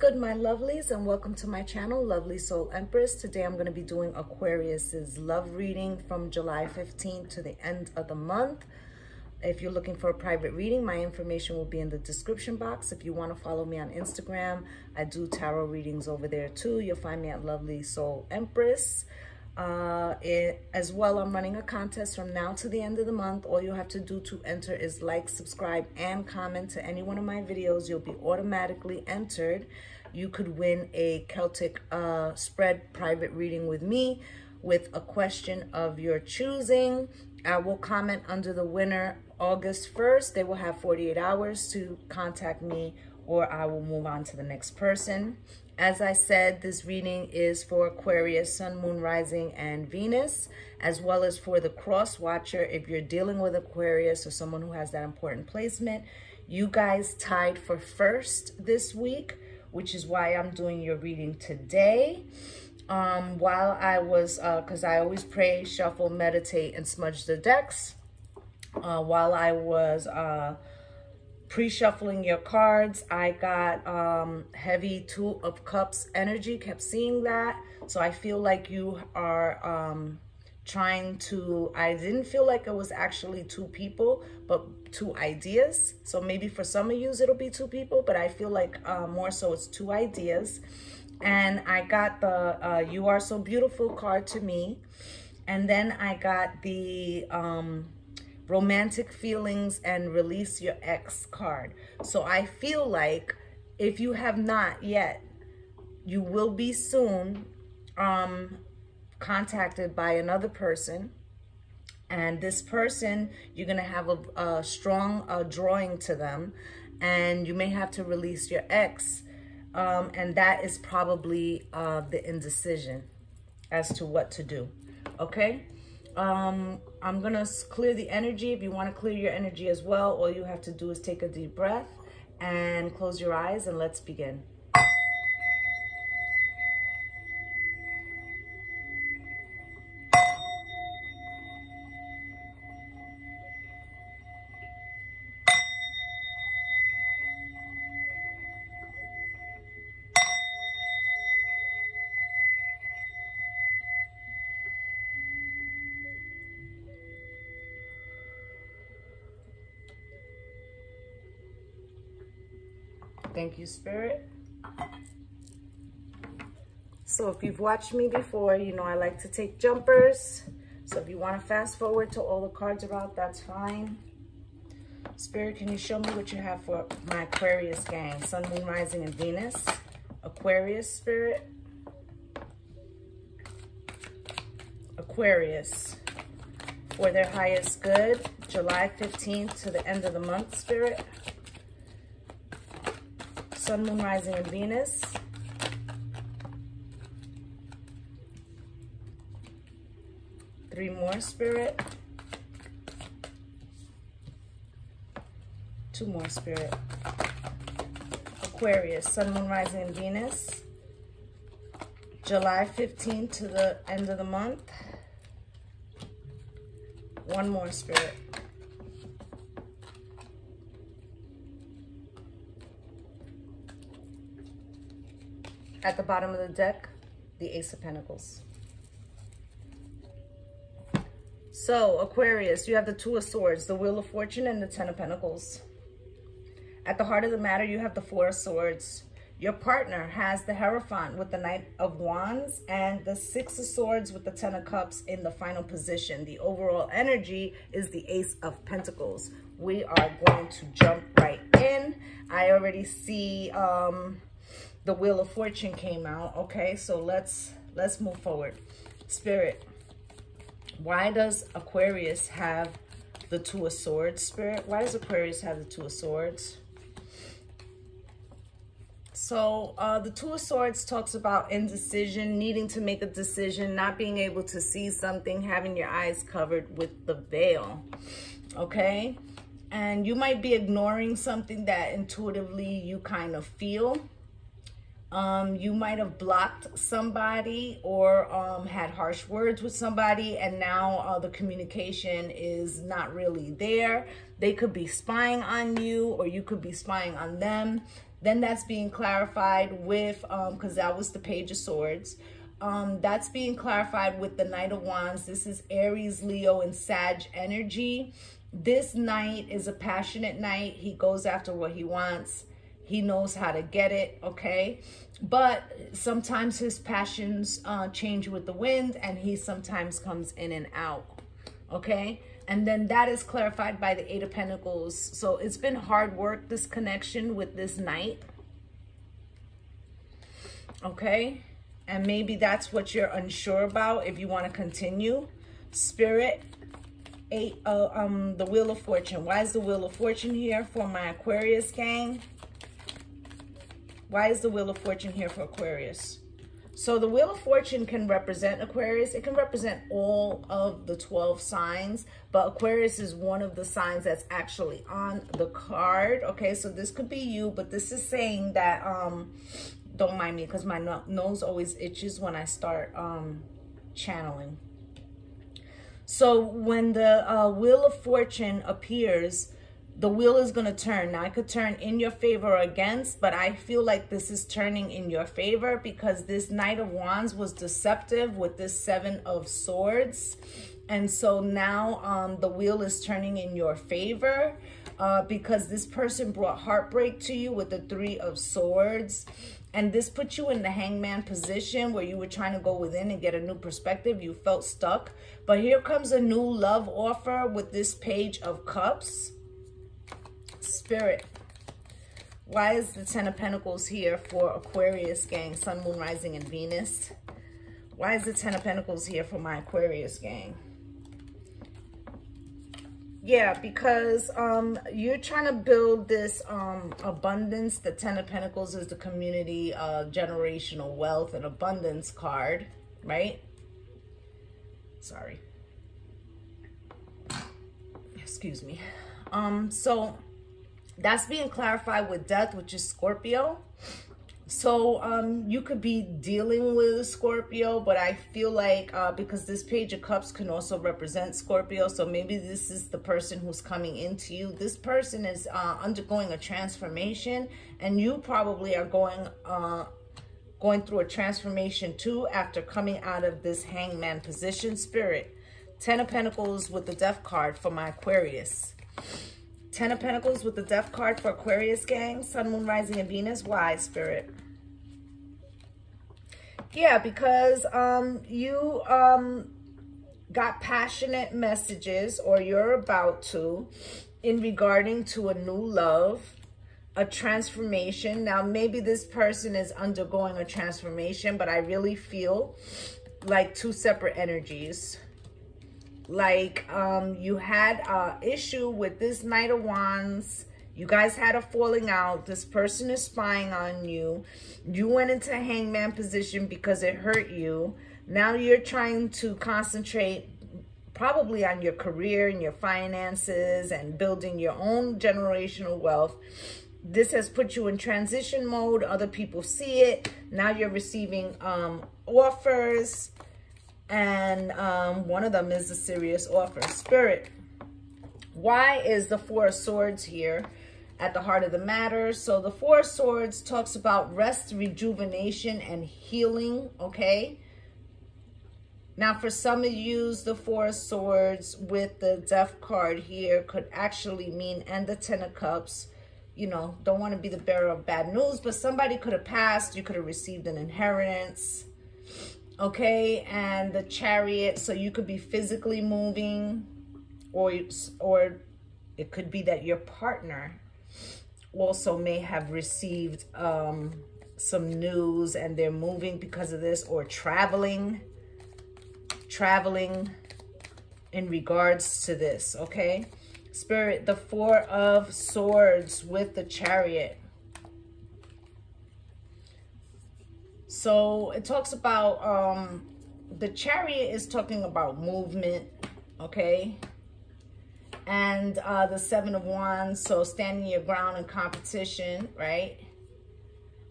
Good, my lovelies, and welcome to my channel, Lovelee Soul Empress. Today I'm going to be doing Aquarius's love reading from July 15th to the end of the month. If you're looking for a private reading, my information will be in the description box. If you want to follow me on Instagram, I do tarot readings over there too. You'll find me at Lovelee Soul Empress. Uh, it, as well, I'm running a contest from now to the end of the month. All you have to do to enter is like, subscribe, and comment to any one of my videos. You'll be automatically entered. You could win a Celtic uh, spread private reading with me with a question of your choosing. I will comment under the winner August 1st. They will have 48 hours to contact me or I will move on to the next person. As I said, this reading is for Aquarius, Sun, Moon, Rising, and Venus, as well as for the cross watcher. If you're dealing with Aquarius or someone who has that important placement, you guys tied for first this week, which is why I'm doing your reading today. Um, while I was, because uh, I always pray, shuffle, meditate, and smudge the decks. Uh, while I was uh, pre-shuffling your cards. I got um, heavy two of cups energy, kept seeing that. So I feel like you are um, trying to, I didn't feel like it was actually two people, but two ideas. So maybe for some of you it'll be two people, but I feel like uh, more so it's two ideas. And I got the uh, You Are So Beautiful card to me. And then I got the um, romantic feelings and release your ex card. So I feel like if you have not yet, you will be soon um, contacted by another person. And this person, you're going to have a, a strong uh, drawing to them. And you may have to release your ex. Um, and that is probably uh, the indecision as to what to do. Okay? Um, I'm to clear the energy. If you want to clear your energy as well, all you have to do is take a deep breath and close your eyes and let's begin. Thank you, Spirit. So if you've watched me before, you know I like to take jumpers. So if you want to fast forward to all the cards are out, that's fine. Spirit, can you show me what you have for my Aquarius gang? Sun, Moon, Rising, and Venus. Aquarius, Spirit. Aquarius. For their highest good, July 15th to the end of the month, Spirit. Sun, Moon, Rising, and Venus. Three more, Spirit. Two more, Spirit. Aquarius, Sun, Moon, Rising, and Venus. July 15th to the end of the month. One more, Spirit. At the bottom of the deck, the Ace of Pentacles. So, Aquarius, you have the Two of Swords, the Wheel of Fortune, and the Ten of Pentacles. At the heart of the matter, you have the Four of Swords. Your partner has the Hierophant with the Knight of Wands and the Six of Swords with the Ten of Cups in the final position. The overall energy is the Ace of Pentacles. We are going to jump right in. I already see um, the Wheel of Fortune came out. Okay, so let's let's move forward. Spirit, why does Aquarius have the Two of Swords, Spirit? Why does Aquarius have the Two of Swords? So uh, the Two of Swords talks about indecision, needing to make a decision, not being able to see something, having your eyes covered with the veil, okay? And you might be ignoring something that intuitively you kind of feel, um, you might have blocked somebody or um, had harsh words with somebody and now uh, the communication is not really there. They could be spying on you or you could be spying on them. Then that's being clarified with, because um, that was the Page of Swords. Um, that's being clarified with the Knight of Wands. This is Aries, Leo, and Sag energy. This knight is a passionate knight. He goes after what he wants. He knows how to get it, okay? But sometimes his passions uh, change with the wind and he sometimes comes in and out, okay? And then that is clarified by the Eight of Pentacles. So it's been hard work, this connection with this knight, okay? And maybe that's what you're unsure about if you want to continue. Spirit, eight, uh, um, the Wheel of Fortune. Why is the Wheel of Fortune here for my Aquarius gang? Why is the Wheel of Fortune here for Aquarius? So the Wheel of Fortune can represent Aquarius. It can represent all of the 12 signs, but Aquarius is one of the signs that's actually on the card. Okay, so this could be you, but this is saying that, um, don't mind me because my no nose always itches when I start um, channeling. So when the uh, Wheel of Fortune appears, the wheel is going to turn. Now, it could turn in your favor or against, but I feel like this is turning in your favor because this Knight of Wands was deceptive with this Seven of Swords. And so now um, the wheel is turning in your favor uh, because this person brought heartbreak to you with the Three of Swords. And this put you in the hangman position where you were trying to go within and get a new perspective. You felt stuck. But here comes a new love offer with this Page of Cups. Spirit. Why is the Ten of Pentacles here for Aquarius gang, Sun, Moon, Rising, and Venus? Why is the Ten of Pentacles here for my Aquarius gang? Yeah, because um, you're trying to build this um, abundance. The Ten of Pentacles is the community uh, generational wealth and abundance card, right? Sorry. Excuse me. Um, so that's being clarified with death, which is Scorpio. So um, you could be dealing with Scorpio, but I feel like uh, because this Page of Cups can also represent Scorpio, so maybe this is the person who's coming into you. This person is uh, undergoing a transformation, and you probably are going uh, going through a transformation too after coming out of this hangman position. Spirit, Ten of Pentacles with the Death card for my Aquarius. Ten of Pentacles with the Death card for Aquarius gang. Sun, Moon, Rising, and Venus. Why, Spirit? Yeah, because um, you um, got passionate messages or you're about to in regarding to a new love, a transformation. Now, maybe this person is undergoing a transformation, but I really feel like two separate energies like um you had a issue with this knight of wands. You guys had a falling out. This person is spying on you. You went into hangman position because it hurt you. Now you're trying to concentrate probably on your career and your finances and building your own generational wealth. This has put you in transition mode. Other people see it. Now you're receiving um offers and um, one of them is a serious offer. Spirit, why is the Four of Swords here at the heart of the matter? So the Four of Swords talks about rest, rejuvenation, and healing, okay? Now, for some of you, the Four of Swords with the Death card here could actually mean, and the Ten of Cups, you know, don't want to be the bearer of bad news, but somebody could have passed. You could have received an inheritance okay and the chariot so you could be physically moving or or it could be that your partner also may have received um, some news and they're moving because of this or traveling traveling in regards to this okay? Spirit the four of swords with the chariot So it talks about, um, the chariot is talking about movement, okay? And uh, the seven of wands, so standing your ground in competition, right?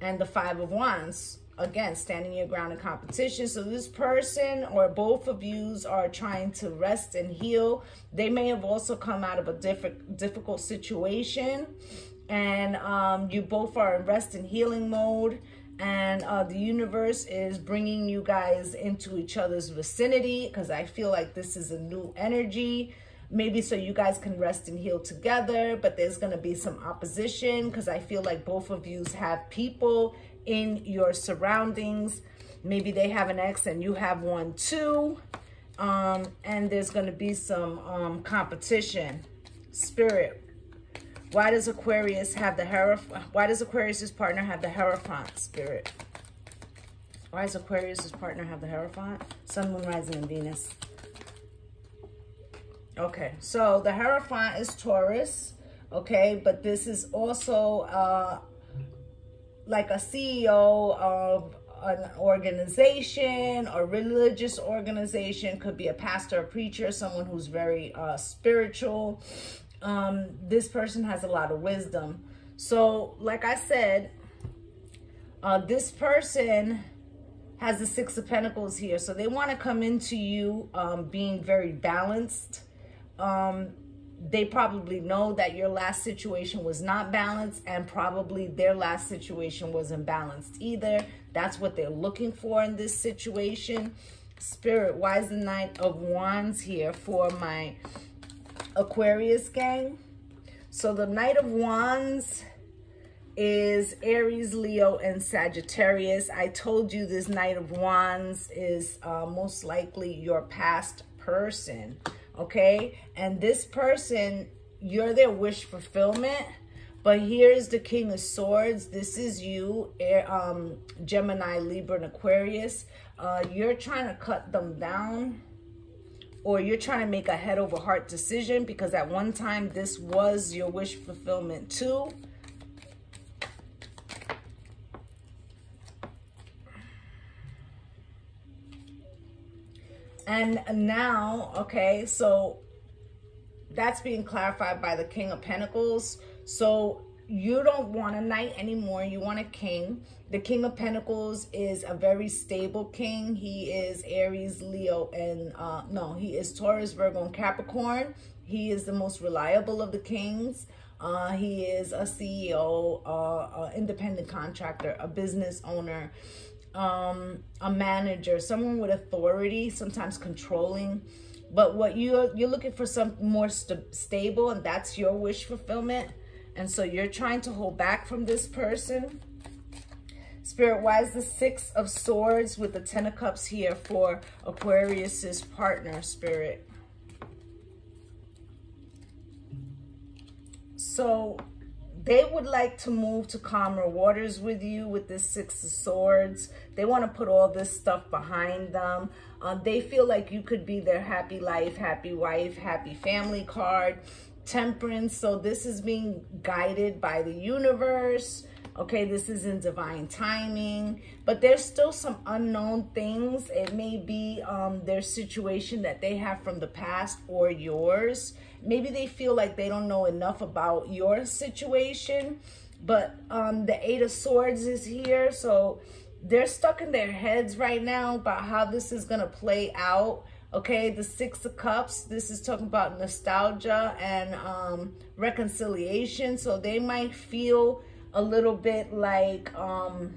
And the five of wands, again, standing your ground in competition. So this person or both of yous are trying to rest and heal. They may have also come out of a different, difficult situation and um, you both are in rest and healing mode and uh, the universe is bringing you guys into each other's vicinity because I feel like this is a new energy. Maybe so you guys can rest and heal together but there's going to be some opposition because I feel like both of you have people in your surroundings. Maybe they have an ex and you have one too. Um, and there's going to be some um, competition. Spirit why does Aquarius have the Hierophant? Why does Aquarius's partner have the Hierophant spirit? Why does Aquarius's partner have the Hierophant? Sun, Moon, Rising, and Venus. Okay, so the Hierophant is Taurus, okay? But this is also uh, like a CEO of an organization or religious organization. Could be a pastor, a preacher, someone who's very uh, spiritual um, this person has a lot of wisdom. So, like I said, uh, this person has the Six of Pentacles here. So they want to come into you um, being very balanced. Um, they probably know that your last situation was not balanced and probably their last situation wasn't balanced either. That's what they're looking for in this situation. Spirit, why is the Knight of Wands here for my Aquarius gang. So the Knight of Wands is Aries, Leo, and Sagittarius. I told you this Knight of Wands is uh, most likely your past person, okay? And this person, you're their wish fulfillment. But here's the King of Swords. This is you, um, Gemini, Libra, and Aquarius. Uh, you're trying to cut them down or you're trying to make a head over heart decision because at one time this was your wish fulfillment too. And now, okay, so that's being clarified by the King of Pentacles. So you don't want a knight anymore. You want a king. The King of Pentacles is a very stable king. He is Aries, Leo, and uh, no, he is Taurus, Virgo, and Capricorn. He is the most reliable of the kings. Uh, he is a CEO, uh, an independent contractor, a business owner, um, a manager, someone with authority, sometimes controlling. But what you're, you're looking for some more st stable, and that's your wish fulfillment. And so you're trying to hold back from this person Spirit, why is the Six of Swords with the Ten of Cups here for Aquarius's partner, Spirit? So they would like to move to calmer waters with you with this Six of Swords. They want to put all this stuff behind them. Uh, they feel like you could be their happy life, happy wife, happy family card. Temperance. So this is being guided by the universe Okay, this is in divine timing, but there's still some unknown things. It may be um, their situation that they have from the past or yours. Maybe they feel like they don't know enough about your situation, but um, the Eight of Swords is here. So they're stuck in their heads right now about how this is going to play out. Okay, the Six of Cups, this is talking about nostalgia and um, reconciliation. So they might feel a little bit like um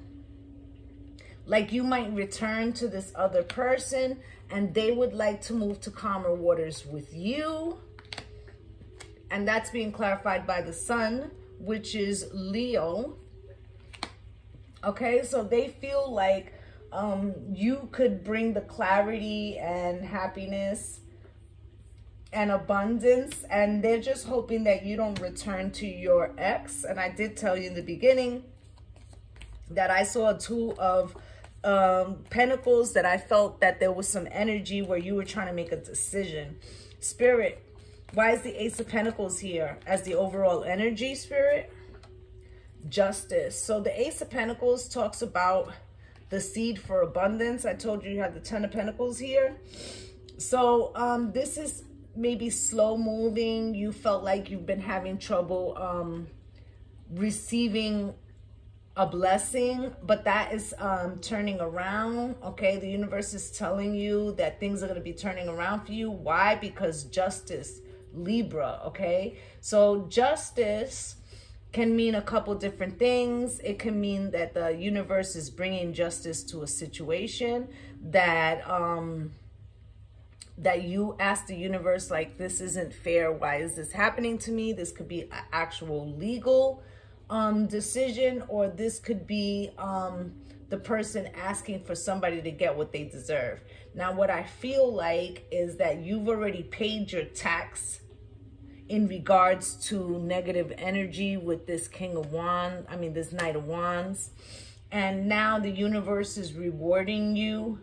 like you might return to this other person and they would like to move to calmer waters with you and that's being clarified by the sun which is leo okay so they feel like um you could bring the clarity and happiness and abundance and they're just hoping that you don't return to your ex. And i did tell you in the beginning that i saw a two of um, pentacles that i felt that there was some energy where you were trying to make a decision. Spirit why is the ace of pentacles here as the overall energy spirit? Justice. So the ace of pentacles talks about the seed for abundance i told you you have the ten of pentacles here so um this is maybe slow moving, you felt like you've been having trouble um, receiving a blessing, but that is um, turning around, okay? The universe is telling you that things are going to be turning around for you. Why? Because justice, Libra, okay? So justice can mean a couple different things. It can mean that the universe is bringing justice to a situation that um that you ask the universe like this isn't fair. Why is this happening to me? This could be an actual legal um decision or this could be um the person asking for somebody to get what they deserve. Now, what I feel like is that you've already paid your tax in regards to negative energy with this King of Wands, I mean, this Knight of Wands. And now the universe is rewarding you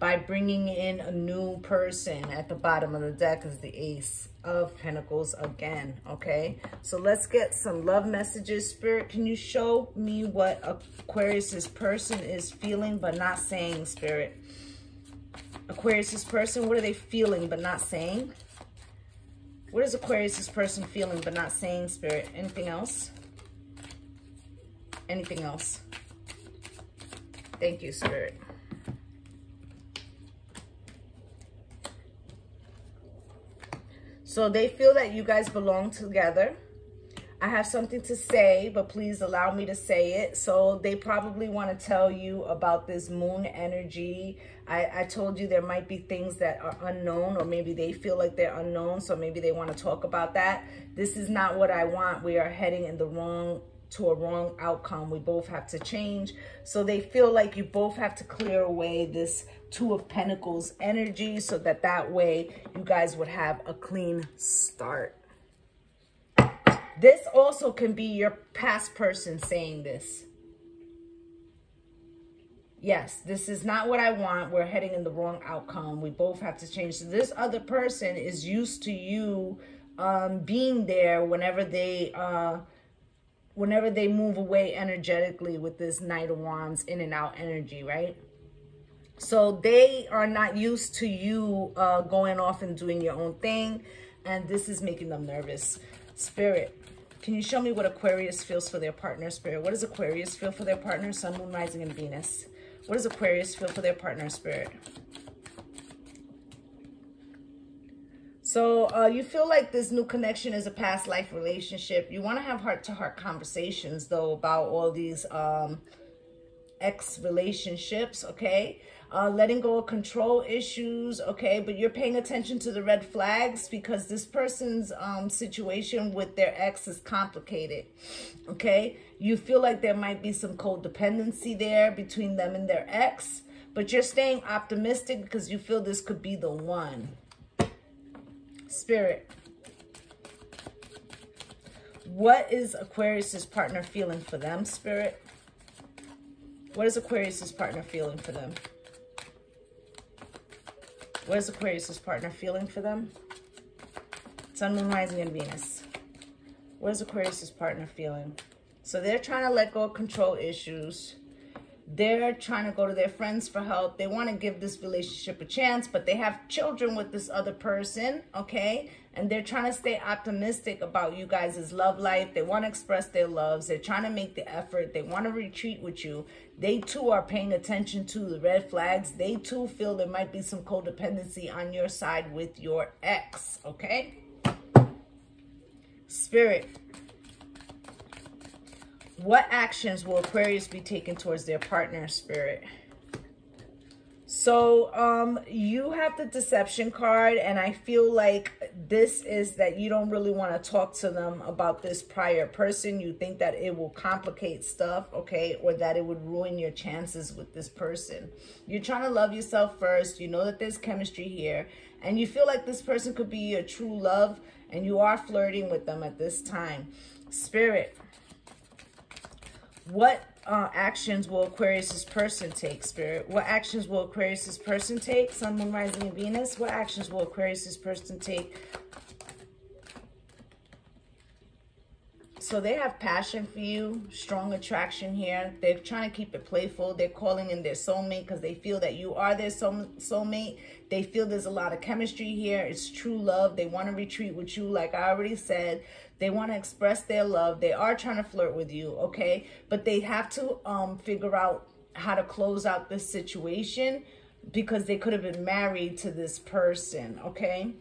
by bringing in a new person at the bottom of the deck is the Ace of Pentacles again, okay? So let's get some love messages. Spirit, can you show me what Aquarius's person is feeling but not saying, Spirit? Aquarius's person, what are they feeling but not saying? What is Aquarius's person feeling but not saying, Spirit? Anything else? Anything else? Thank you, Spirit. So they feel that you guys belong together. I have something to say, but please allow me to say it. So they probably want to tell you about this moon energy. I, I told you there might be things that are unknown or maybe they feel like they're unknown. So maybe they want to talk about that. This is not what I want. We are heading in the wrong to a wrong outcome. We both have to change. So they feel like you both have to clear away this Two of Pentacles energy so that that way you guys would have a clean start. This also can be your past person saying this. Yes, this is not what I want. We're heading in the wrong outcome. We both have to change. So this other person is used to you um, being there whenever they uh, whenever they move away energetically with this Knight of Wands in and out energy, right? So they are not used to you uh, going off and doing your own thing. And this is making them nervous. Spirit, can you show me what Aquarius feels for their partner, Spirit? What does Aquarius feel for their partner, Sun, Moon, Rising, and Venus? What does Aquarius feel for their partner, Spirit? So uh, you feel like this new connection is a past life relationship. You want to have heart-to-heart -heart conversations, though, about all these um, ex-relationships, okay? Uh, letting go of control issues, okay? But you're paying attention to the red flags because this person's um, situation with their ex is complicated, okay? You feel like there might be some codependency there between them and their ex, but you're staying optimistic because you feel this could be the one. Spirit. What is Aquarius's partner feeling for them, Spirit? What is Aquarius's partner feeling for them? What is Aquarius' partner feeling for them? Sun, Moon, Rising, and Venus. What is Aquarius' partner feeling? So they're trying to let go of control issues. They're trying to go to their friends for help. They want to give this relationship a chance, but they have children with this other person, okay? and they're trying to stay optimistic about you guys' love life. They want to express their loves. They're trying to make the effort. They want to retreat with you. They too are paying attention to the red flags. They too feel there might be some codependency on your side with your ex, okay? Spirit. What actions will Aquarius be taking towards their partner, Spirit? So um, you have the deception card, and I feel like this is that you don't really want to talk to them about this prior person. You think that it will complicate stuff, okay, or that it would ruin your chances with this person. You're trying to love yourself first. You know that there's chemistry here, and you feel like this person could be your true love, and you are flirting with them at this time. Spirit, what uh, actions will Aquarius's person take, Spirit? What actions will Aquarius's person take? Sun, Moon, Rising, and Venus. What actions will Aquarius's person take? So they have passion for you, strong attraction here. They're trying to keep it playful. They're calling in their soulmate because they feel that you are their soul soulmate. They feel there's a lot of chemistry here. It's true love. They want to retreat with you, like I already said. They want to express their love. They are trying to flirt with you, okay? But they have to um, figure out how to close out this situation because they could have been married to this person, okay?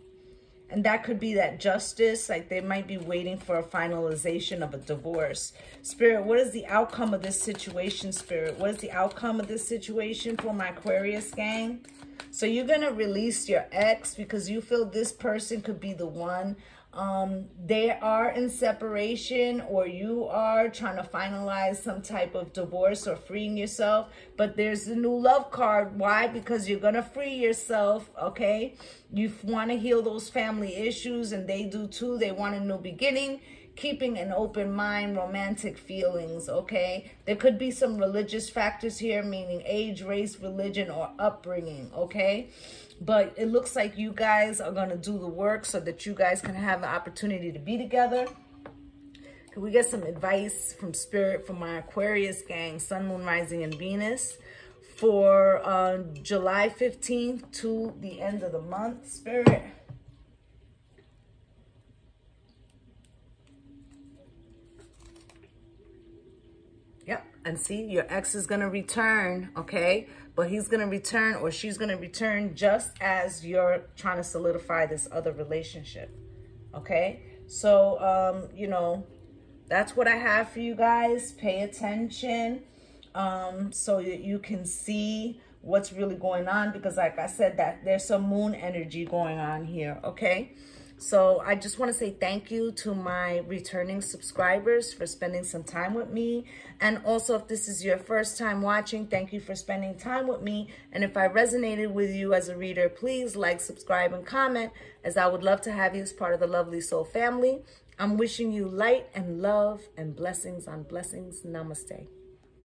And that could be that justice, like they might be waiting for a finalization of a divorce. Spirit, what is the outcome of this situation, Spirit? What is the outcome of this situation for my Aquarius gang? So you're going to release your ex because you feel this person could be the one um, they are in separation or you are trying to finalize some type of divorce or freeing yourself, but there's a new love card. Why? Because you're going to free yourself, okay? You want to heal those family issues and they do too. They want a new beginning keeping an open mind, romantic feelings, okay? There could be some religious factors here, meaning age, race, religion, or upbringing, okay? But it looks like you guys are going to do the work so that you guys can have an opportunity to be together. Can we get some advice from Spirit from my Aquarius gang, Sun, Moon, Rising, and Venus for uh, July 15th to the end of the month, Spirit? Yep. And see, your ex is going to return, okay? But he's going to return or she's going to return just as you're trying to solidify this other relationship, okay? So, um, you know, that's what I have for you guys. Pay attention um, so that you can see what's really going on because like I said, that there's some moon energy going on here, okay? So I just want to say thank you to my returning subscribers for spending some time with me. And also, if this is your first time watching, thank you for spending time with me. And if I resonated with you as a reader, please like, subscribe, and comment as I would love to have you as part of the Lovelee Soul family. I'm wishing you light and love and blessings on blessings. Namaste.